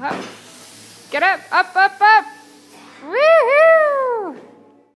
Up. Get up, up, up, up.